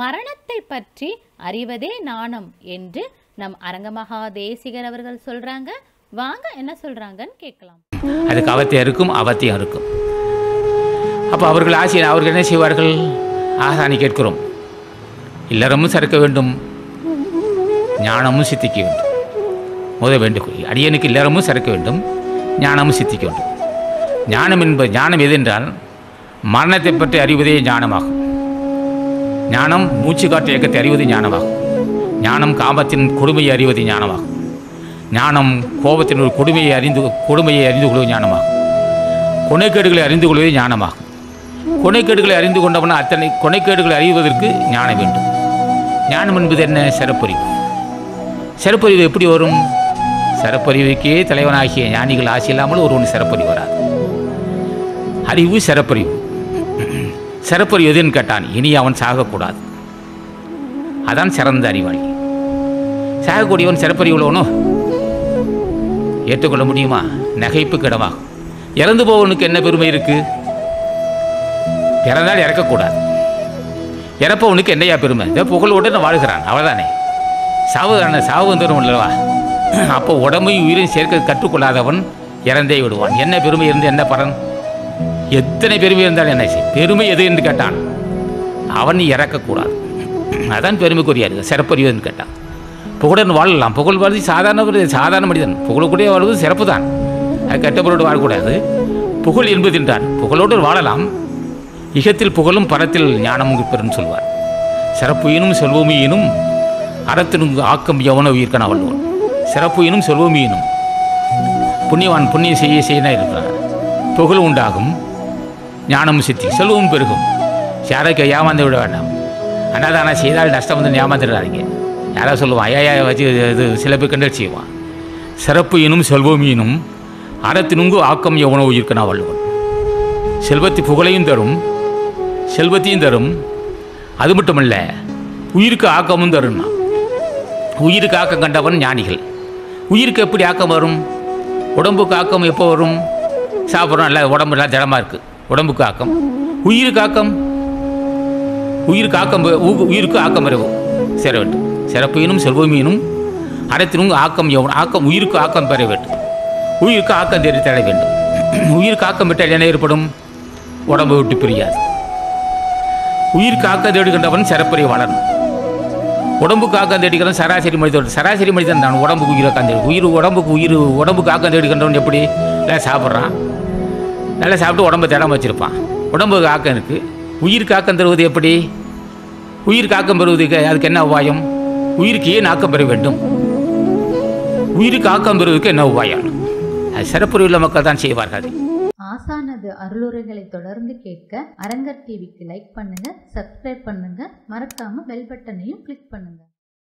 மரணத்தை பற்றி அறிவதே நாணம் என்று நம் அரங்கமகா தேசிகர் அவர்கள் சொல்றாங்க. வாங்க என்ன சொல்றாங்கன்னு கேட்கலாம். அதுக்கு அவத்தியம் இருக்கும் அவத்தியம் இருக்கும். அப்போ அவர்கள் ஆசை அவர்கள் என்ன செய்வார்கள்? ஆசானி கேட்கிறோம். இல்லறமும் சறுக்க வேண்டும் ஞானமும் சித்திக்க வேண்டும். முத வேண்டுகோள் அடியனுக்கு இல்லறமும் சறுக்க வேண்டும் ஞானமும் சித்திக்க வேண்டும். ஞானம் என்பது ஞானம் எது என்றால் மரணத்தை பற்றி அறிவதே ஞானமாகும். ஞானம் மூச்சு காற்று இயக்கத்தை அறிவது ஞானமாகும். ஞானம் காமத்தின் கொடுமையை அறிவது ஞானமாகும். ஞானம் கோபத்தின் ஒரு கொடுமையை அறிந்து கொடுமையை அறிந்து கொள்வது ஞானமாகும். கொனைக்கேடுகளை அறிந்து கொள்வது ஞானமாகும். கொனைக்கேடுகளை அறிந்து கொண்டவன் அத்தனை கொனைக்கேடுகளை அறிவதற்கு ஞானம் வேண்டும். ஞானம் என்பது என்ன? சிறப்பறிவு. சிறப்பறிவு எப்படி வரும்? சிறப்பறிவுக்கே தலைவனாகிய ஞானிகள் ஆசை இல்லாமல் ஒருவன் சிறப்பறிவு வராது. அறிவு சிறப்பறிவு. சிறப்பு எதுன்னு கேட்டான். இனி அவன் சாகக்கூடாது. அதான் சிறந்த அறிவாளி. சாகக்கூடியவன் சிறப்பறிவு உள்ளவனோ? ஏற்றுக்கொள்ள முடியுமா? நகைப்பு கிடமாகும் இறந்து போவனுக்கு என்ன பெருமை இருக்கு? பிறந்தால் இறக்கக்கூடாது. இறப்பவனுக்கு என்னையா பெருமை? இதோ புகழோடு வாழ்கிறான். அவ்வளோதானே சாவு தானே? சாவு வந்துடும் இல்லவா? அப்போ உடம்பையும் உயிரையும் சேர்க்க கற்றுக்கொள்ளாதவன் இறந்தே விடுவான். என்ன பெருமை இருந்து என்ன பலன்? எத்தனை பெருமை இருந்தாலும் என்ன செய் பெருமை எது என்று கேட்டான் அவன் இறக்கக்கூடாது. அதான் பெருமைக்குரியாரு சிறப்பறிவுன்னு கேட்டான் புகழன் வாழலாம். புகழ் வாழ்ந்து சாதாரண சாதாரண மனிதன். புகழக்கூடிய வாழ்வது சிறப்பு தான் அது கெட்டபொருளோடு வாழக்கூடாது. புகழ் என்பது என்றார் புகழோடு வாழலாம். இகத்தில் புகழும் பரத்தில் ஞானமும் பெறும் சொல்வார். சிறப்புயினும் செல்வமியினும் அறத்தினும் ஆக்கம் எவனோ உயிர்க்கன வள்ளுவன் சிறப்புயினும் செல்வமியினும் புண்ணியவான் புண்ணியம் செய்ய செய்ய இருக்கிறான் புகழ் உண்டாகும். ஞானமும் சித்தி செல்வமும் பெருகும். யாருக்கு ஏமாந்து விட வேண்டாம். அன்னதானா செய்தால் நஷ்டம் வந்து ஏமாந்துடாதீங்க யாராவது சொல்லுவான் ஐயா வச்சு இது சில பேர் கண்டல் செய்வான் சிறப்பு இனும் செல்வம் இனும் அறத்தினுங்கு ஆக்கம் எவனோ உயிர்க்கனா வள்ளுவன். செல்வத்தை புகழையும் தரும் செல்வத்தையும் தரும். அது மட்டுமல்ல உயிருக்கு ஆக்கமும் தரும்னா. உயிருக்கு ஆக்கம் கண்டவன் ஞானிகள். உயிருக்கு எப்படி ஆக்கம் வரும்? உடம்புக்கு ஆக்கம் எப்போ வரும்? சாப்பிட்றோம் நல்லா உடம்பு நல்லா திடமாக இருக்குது உடம்புக்கு ஆக்கம். உயிருக்கு ஆக்கம். உயிருக்கு ஆக்கம் உயிருக்கு ஆக்கம் பெறவும் சேர வேண்டும் சிறப்பையினும் செல்வமீனும் அறத்தினும் ஆக்கம் எவன் ஆக்கம் உயிருக்கு ஆக்கம் பெற வேண்டும் உயிருக்கு ஆக்கம் தேடி தேட வேண்டும். உயிருக்கு ஆக்கம் விட்டால் என்ன ஏற்படும்? உடம்பை விட்டு பிரியாது. உயிருக்கு ஆக்கம் தேடுகின்றவன் சிறப்பறிய வளரணும். உடம்புக்கு ஆக்கம் தேடிக்கிறவன் சராசரி மனிதன். சராசரி மனிதன் தான். உடம்புக்கு உயிர் தேடி உயிர் உடம்புக்கு உயிர் உடம்புக்கு ஆக்கம் தேடுகின்றவன் எப்படி? இல்லை சாப்பிட்றான். நல்லா சாப்பிட்டு உடம்பு திடம் வச்சுருப்பான். உடம்பு ஆக்கம் இருக்குது உயிர் காக்கம் தருவது எப்படி? உயிர் காக்கம் பெறுவதுக்கு அதுக்கு என்ன உபாயம்? உயிருக்கு ஏன் ஆக்கம் பெற வேண்டும்? உயிருக்கு ஆக்கம் பெறுவதற்கு என்ன உபாயம்? அது சிறப்புரியுள்ள மக்கள் தான் செய்வார்கள் ஆசானது அருளுரைகளை தொடர்ந்து கேட்க அரங்கர் டிவிக்கு லைக் பண்ணுங்க சப்ஸ்கிரைப் பண்ணுங்க. மறக்காம பெல் பட்டனையும் கிளிக் பண்ணுங்க.